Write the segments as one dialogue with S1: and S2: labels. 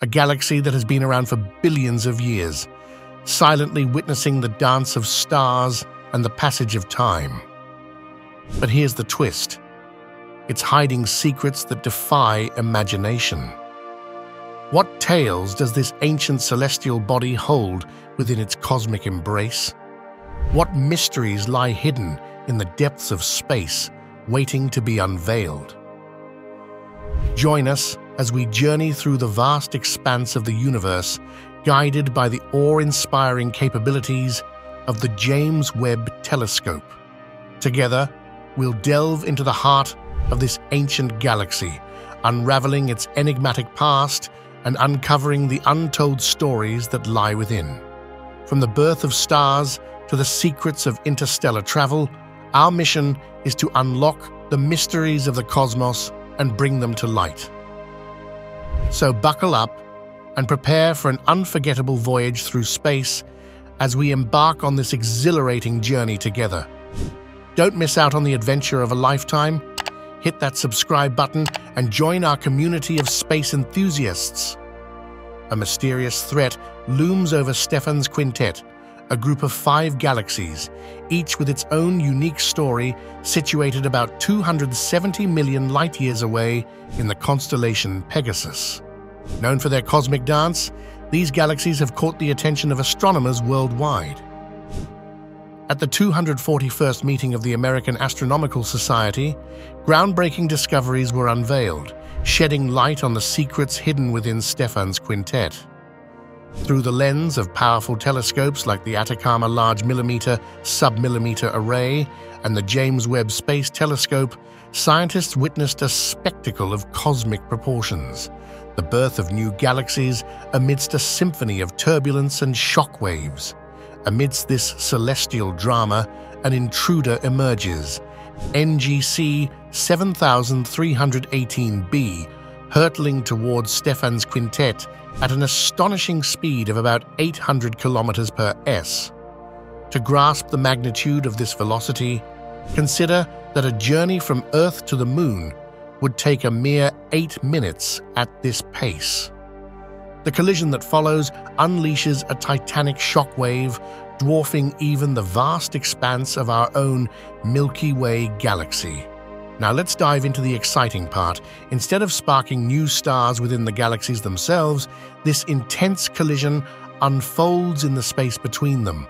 S1: a galaxy that has been around for billions of years, silently witnessing the dance of stars and the passage of time. But here's the twist. It's hiding secrets that defy imagination. What tales does this ancient celestial body hold within its cosmic embrace? What mysteries lie hidden in the depths of space, waiting to be unveiled? Join us as we journey through the vast expanse of the universe, guided by the awe-inspiring capabilities of the James Webb Telescope. Together, we'll delve into the heart of this ancient galaxy, unraveling its enigmatic past and uncovering the untold stories that lie within. From the birth of stars to the secrets of interstellar travel, our mission is to unlock the mysteries of the cosmos and bring them to light. So buckle up and prepare for an unforgettable voyage through space as we embark on this exhilarating journey together. Don't miss out on the adventure of a lifetime. Hit that subscribe button and join our community of space enthusiasts. A mysterious threat looms over Stephan's Quintet, a group of five galaxies, each with its own unique story, situated about 270 million light-years away in the constellation Pegasus. Known for their cosmic dance, these galaxies have caught the attention of astronomers worldwide. At the 241st meeting of the American Astronomical Society, groundbreaking discoveries were unveiled, shedding light on the secrets hidden within Stephan's quintet. Through the lens of powerful telescopes like the Atacama Large Millimeter Submillimeter Array and the James Webb Space Telescope, scientists witnessed a spectacle of cosmic proportions, the birth of new galaxies amidst a symphony of turbulence and shock waves. Amidst this celestial drama, an intruder emerges, NGC 7318b, hurtling towards Stephan's quintet at an astonishing speed of about 800 kilometers per s. To grasp the magnitude of this velocity, consider that a journey from Earth to the Moon would take a mere eight minutes at this pace. The collision that follows unleashes a titanic shockwave, dwarfing even the vast expanse of our own Milky Way galaxy. Now let's dive into the exciting part. Instead of sparking new stars within the galaxies themselves, this intense collision unfolds in the space between them,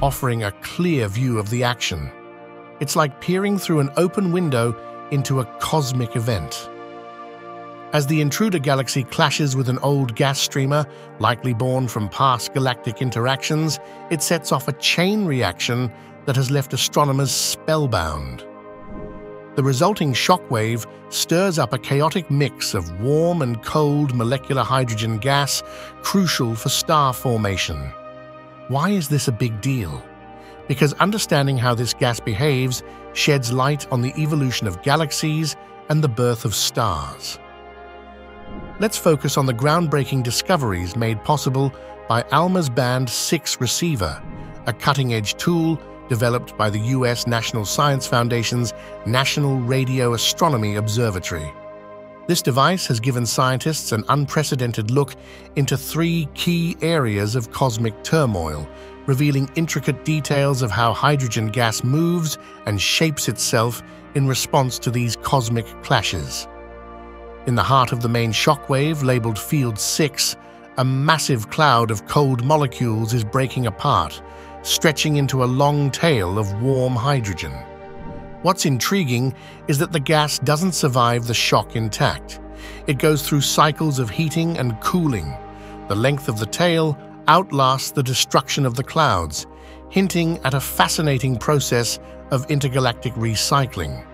S1: offering a clear view of the action. It's like peering through an open window into a cosmic event. As the intruder galaxy clashes with an old gas streamer, likely born from past galactic interactions, it sets off a chain reaction that has left astronomers spellbound. The resulting shockwave stirs up a chaotic mix of warm and cold molecular hydrogen gas crucial for star formation. Why is this a big deal? Because understanding how this gas behaves sheds light on the evolution of galaxies and the birth of stars. Let's focus on the groundbreaking discoveries made possible by ALMA's Band 6 receiver, a cutting-edge tool developed by the U.S. National Science Foundation's National Radio Astronomy Observatory. This device has given scientists an unprecedented look into three key areas of cosmic turmoil, revealing intricate details of how hydrogen gas moves and shapes itself in response to these cosmic clashes. In the heart of the main shockwave, labeled Field 6, a massive cloud of cold molecules is breaking apart, stretching into a long tail of warm hydrogen. What's intriguing is that the gas doesn't survive the shock intact. It goes through cycles of heating and cooling. The length of the tail outlasts the destruction of the clouds, hinting at a fascinating process of intergalactic recycling.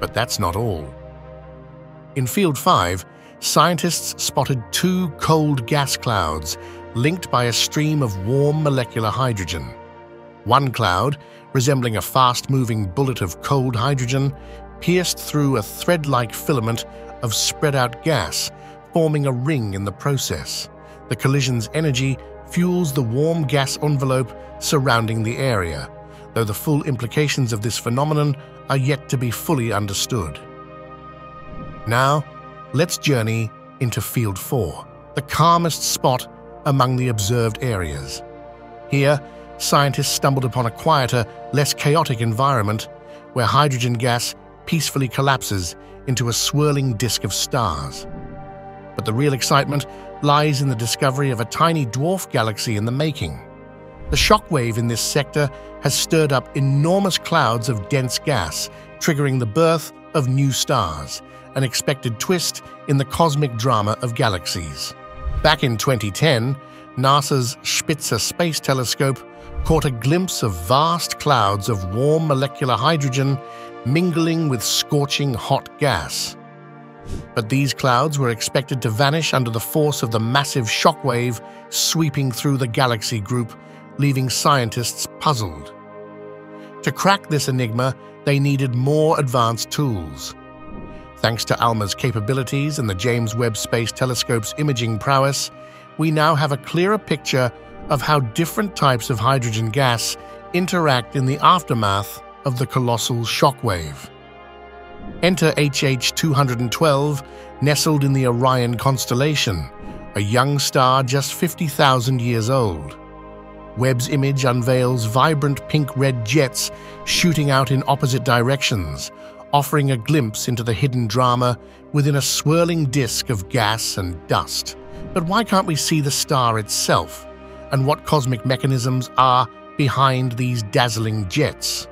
S1: But that's not all. In Field 5, scientists spotted two cold gas clouds linked by a stream of warm molecular hydrogen. One cloud, resembling a fast-moving bullet of cold hydrogen, pierced through a thread-like filament of spread-out gas, forming a ring in the process. The collision's energy fuels the warm gas envelope surrounding the area, though the full implications of this phenomenon are yet to be fully understood. Now, let's journey into Field 4, the calmest spot among the observed areas. Here, scientists stumbled upon a quieter, less chaotic environment where hydrogen gas peacefully collapses into a swirling disk of stars. But the real excitement lies in the discovery of a tiny dwarf galaxy in the making. The shockwave in this sector has stirred up enormous clouds of dense gas, triggering the birth of new stars, an expected twist in the cosmic drama of galaxies. Back in 2010, NASA's Spitzer Space Telescope caught a glimpse of vast clouds of warm molecular hydrogen mingling with scorching hot gas. But these clouds were expected to vanish under the force of the massive shockwave sweeping through the galaxy group, leaving scientists puzzled. To crack this enigma, they needed more advanced tools. Thanks to ALMA's capabilities and the James Webb Space Telescope's imaging prowess, we now have a clearer picture of how different types of hydrogen gas interact in the aftermath of the colossal shockwave. Enter HH212, nestled in the Orion constellation, a young star just 50,000 years old. Webb's image unveils vibrant pink-red jets shooting out in opposite directions, offering a glimpse into the hidden drama within a swirling disk of gas and dust. But why can't we see the star itself, and what cosmic mechanisms are behind these dazzling jets?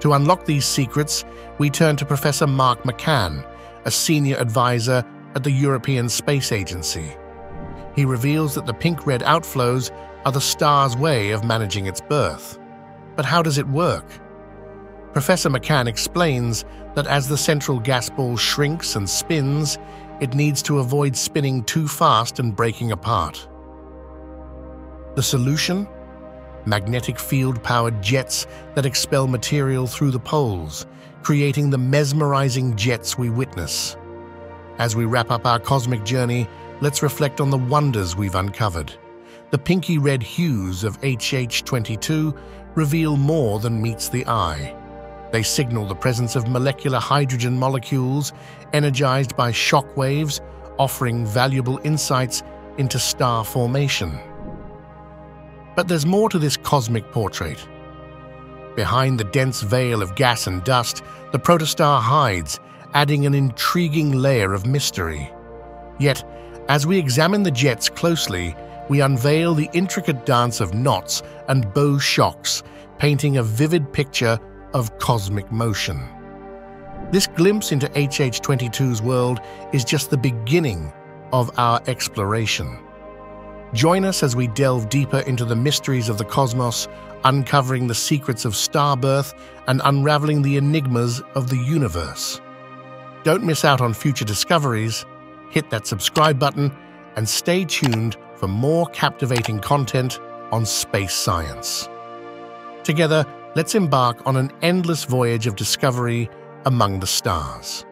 S1: To unlock these secrets, we turn to Professor Mark McCaughrean, a senior advisor at the European Space Agency. He reveals that the pink-red outflows are the star's way of managing its birth. But how does it work? Professor McCaughrean explains that as the central gas ball shrinks and spins, it needs to avoid spinning too fast and breaking apart. The solution? magnetic field-powered jets that expel material through the poles, creating the mesmerizing jets we witness. As we wrap up our cosmic journey, let's reflect on the wonders we've uncovered. The pinky red hues of HH22 reveal more than meets the eye. They signal the presence of molecular hydrogen molecules energized by shock waves, offering valuable insights into star formation. But there's more to this cosmic portrait. Behind the dense veil of gas and dust, the protostar hides, adding an intriguing layer of mystery. Yet, as we examine the jets closely, we unveil the intricate dance of knots and bow shocks, painting a vivid picture of cosmic motion. This glimpse into HH22's world is just the beginning of our exploration. Join us as we delve deeper into the mysteries of the cosmos, uncovering the secrets of star birth and unraveling the enigmas of the universe. Don't miss out on future discoveries, hit that subscribe button, and stay tuned for more captivating content on space science. Together, let's embark on an endless voyage of discovery among the stars.